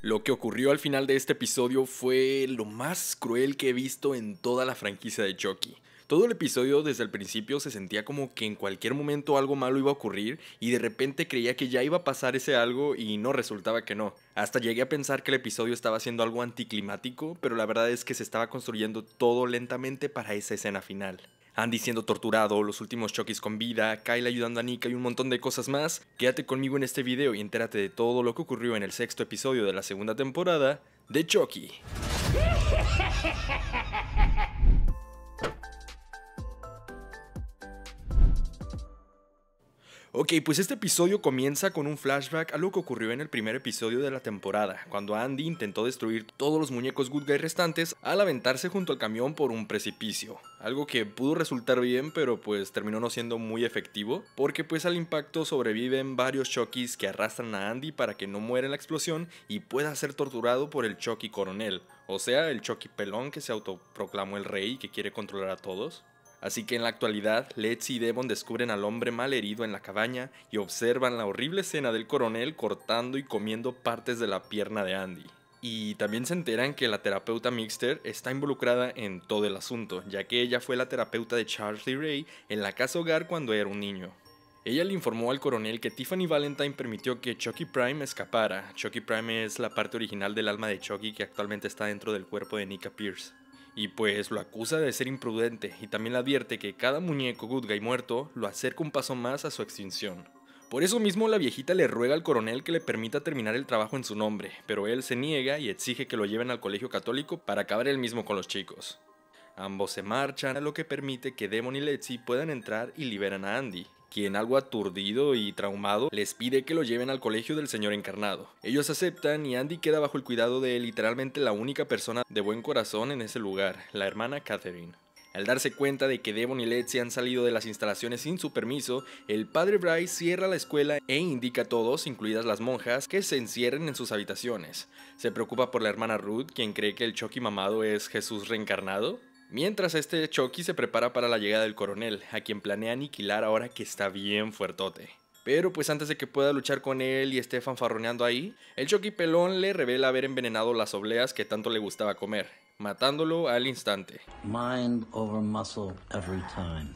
Lo que ocurrió al final de este episodio fue lo más cruel que he visto en toda la franquicia de Chucky. Todo el episodio desde el principio se sentía como que en cualquier momento algo malo iba a ocurrir y de repente creía que ya iba a pasar ese algo y no resultaba que no. Hasta llegué a pensar que el episodio estaba siendo algo anticlimático, pero la verdad es que se estaba construyendo todo lentamente para esa escena final. Andy siendo torturado, los últimos Chuckys con vida, Kyle ayudando a Nika y un montón de cosas más. Quédate conmigo en este video y entérate de todo lo que ocurrió en el sexto episodio de la segunda temporada de Chucky. Ok, pues este episodio comienza con un flashback a lo que ocurrió en el primer episodio de la temporada, cuando Andy intentó destruir todos los muñecos Good Guy restantes al aventarse junto al camión por un precipicio. Algo que pudo resultar bien, pero pues terminó no siendo muy efectivo, porque pues al impacto sobreviven varios Chuckys que arrastran a Andy para que no muera en la explosión y pueda ser torturado por el Chucky coronel, o sea, el Chucky pelón que se autoproclamó el rey y que quiere controlar a todos. Así que en la actualidad, Letzi y Devon descubren al hombre mal herido en la cabaña y observan la horrible escena del coronel cortando y comiendo partes de la pierna de Andy. Y también se enteran que la terapeuta Mixter está involucrada en todo el asunto, ya que ella fue la terapeuta de Charles Lee Ray en la casa hogar cuando era un niño. Ella le informó al coronel que Tiffany Valentine permitió que Chucky Prime escapara. Chucky Prime es la parte original del alma de Chucky que actualmente está dentro del cuerpo de Nika Pierce y pues lo acusa de ser imprudente y también le advierte que cada muñeco Good Guy muerto lo acerca un paso más a su extinción. Por eso mismo la viejita le ruega al coronel que le permita terminar el trabajo en su nombre, pero él se niega y exige que lo lleven al colegio católico para acabar él mismo con los chicos. Ambos se marchan, lo que permite que Demon y Letzi puedan entrar y liberan a Andy, quien algo aturdido y traumado les pide que lo lleven al colegio del señor encarnado. Ellos aceptan y Andy queda bajo el cuidado de literalmente la única persona de buen corazón en ese lugar, la hermana Catherine. Al darse cuenta de que Devon y Letzi han salido de las instalaciones sin su permiso, el padre Bryce cierra la escuela e indica a todos, incluidas las monjas, que se encierren en sus habitaciones. Se preocupa por la hermana Ruth, quien cree que el Chucky mamado es Jesús reencarnado. Mientras este Chucky se prepara para la llegada del coronel, a quien planea aniquilar ahora que está bien fuertote. Pero pues antes de que pueda luchar con él y esté fanfarroneando ahí, el Chucky pelón le revela haber envenenado las obleas que tanto le gustaba comer, matándolo al instante. Mind over muscle every time.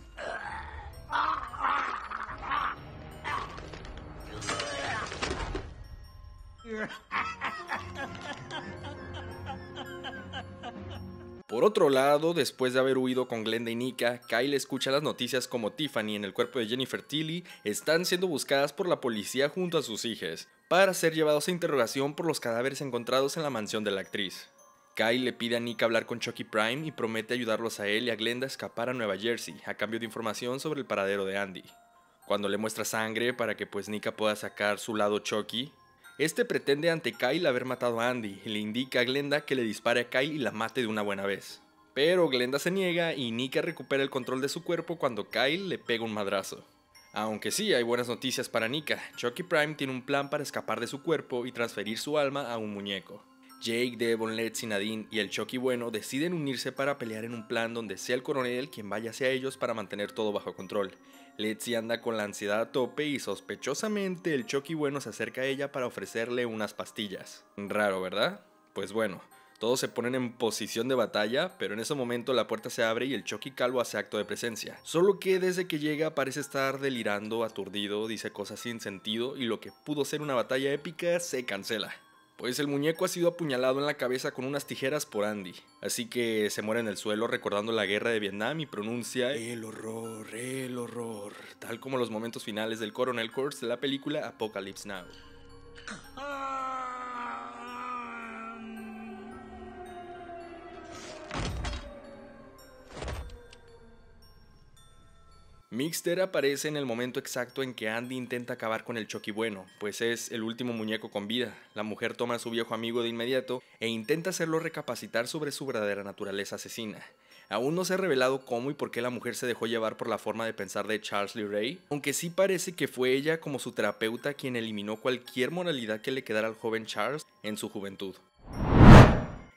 Por otro lado, después de haber huido con Glenda y Nika, Kyle escucha las noticias como Tiffany en el cuerpo de Jennifer Tilly están siendo buscadas por la policía junto a sus hijas, para ser llevados a interrogación por los cadáveres encontrados en la mansión de la actriz. Kyle le pide a Nika hablar con Chucky Prime y promete ayudarlos a él y a Glenda a escapar a Nueva Jersey a cambio de información sobre el paradero de Andy. Cuando le muestra sangre para que pues Nika pueda sacar su lado Chucky, este pretende ante Kyle haber matado a Andy y le indica a Glenda que le dispare a Kyle y la mate de una buena vez. Pero Glenda se niega y Nika recupera el control de su cuerpo cuando Kyle le pega un madrazo. Aunque sí, hay buenas noticias para Nika. Chucky Prime tiene un plan para escapar de su cuerpo y transferir su alma a un muñeco. Jake, Devon, Let's y Nadine y el Chucky bueno deciden unirse para pelear en un plan donde sea el coronel quien vaya hacia ellos para mantener todo bajo control. Letzi anda con la ansiedad a tope y sospechosamente el Chucky bueno se acerca a ella para ofrecerle unas pastillas. Raro, ¿verdad? Pues bueno, todos se ponen en posición de batalla, pero en ese momento la puerta se abre y el Chucky calvo hace acto de presencia. Solo que desde que llega parece estar delirando, aturdido, dice cosas sin sentido y lo que pudo ser una batalla épica se cancela pues el muñeco ha sido apuñalado en la cabeza con unas tijeras por Andy. Así que se muere en el suelo recordando la guerra de Vietnam y pronuncia el horror, el horror, tal como los momentos finales del Coronel Course de la película Apocalypse Now. Mixter aparece en el momento exacto en que Andy intenta acabar con el Chucky bueno, pues es el último muñeco con vida. La mujer toma a su viejo amigo de inmediato e intenta hacerlo recapacitar sobre su verdadera naturaleza asesina. Aún no se ha revelado cómo y por qué la mujer se dejó llevar por la forma de pensar de Charles Lee Ray, aunque sí parece que fue ella como su terapeuta quien eliminó cualquier moralidad que le quedara al joven Charles en su juventud.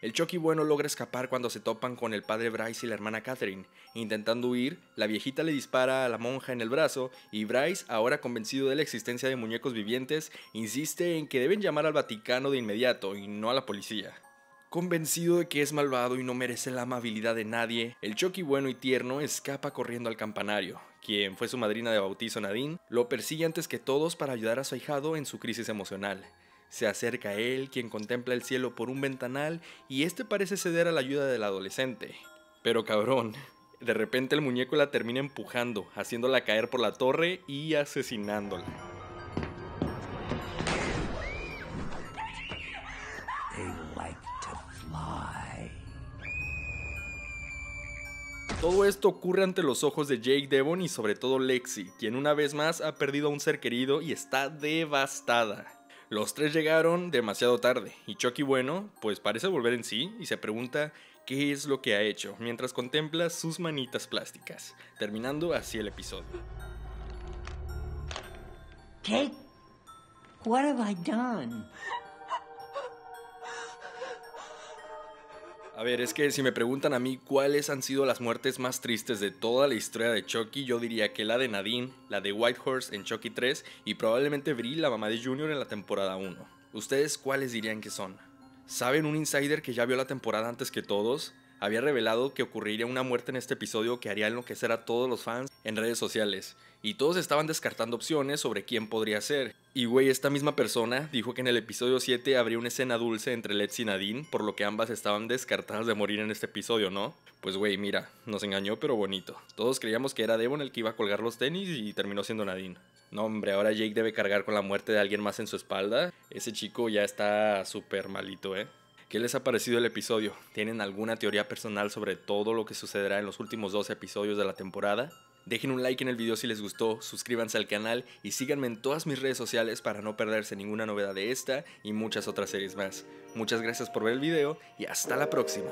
El Chucky bueno logra escapar cuando se topan con el padre Bryce y la hermana Catherine. Intentando huir, la viejita le dispara a la monja en el brazo y Bryce, ahora convencido de la existencia de muñecos vivientes, insiste en que deben llamar al Vaticano de inmediato y no a la policía. Convencido de que es malvado y no merece la amabilidad de nadie, el Chucky bueno y tierno escapa corriendo al campanario. Quien fue su madrina de bautizo Nadine, lo persigue antes que todos para ayudar a su ahijado en su crisis emocional. Se acerca a él, quien contempla el cielo por un ventanal, y este parece ceder a la ayuda del adolescente. Pero cabrón, de repente el muñeco la termina empujando, haciéndola caer por la torre y asesinándola. Todo esto ocurre ante los ojos de Jake Devon y sobre todo Lexi, quien una vez más ha perdido a un ser querido y está devastada. Los tres llegaron demasiado tarde y Chucky bueno, pues parece volver en sí y se pregunta qué es lo que ha hecho mientras contempla sus manitas plásticas, terminando así el episodio. What have I done? A ver, es que si me preguntan a mí cuáles han sido las muertes más tristes de toda la historia de Chucky, yo diría que la de Nadine, la de Whitehorse en Chucky 3 y probablemente Brie, la mamá de Junior en la temporada 1. ¿Ustedes cuáles dirían que son? ¿Saben un insider que ya vio la temporada antes que todos? Había revelado que ocurriría una muerte en este episodio que haría enloquecer a todos los fans en redes sociales, y todos estaban descartando opciones sobre quién podría ser. Y güey, esta misma persona dijo que en el episodio 7 habría una escena dulce entre Let's y Nadine, por lo que ambas estaban descartadas de morir en este episodio, ¿no? Pues güey, mira, nos engañó pero bonito. Todos creíamos que era Devon el que iba a colgar los tenis y terminó siendo Nadine. No, hombre, ahora Jake debe cargar con la muerte de alguien más en su espalda. Ese chico ya está súper malito, ¿eh? ¿Qué les ha parecido el episodio? ¿Tienen alguna teoría personal sobre todo lo que sucederá en los últimos 12 episodios de la temporada? Dejen un like en el video si les gustó, suscríbanse al canal y síganme en todas mis redes sociales para no perderse ninguna novedad de esta y muchas otras series más. Muchas gracias por ver el video y hasta la próxima.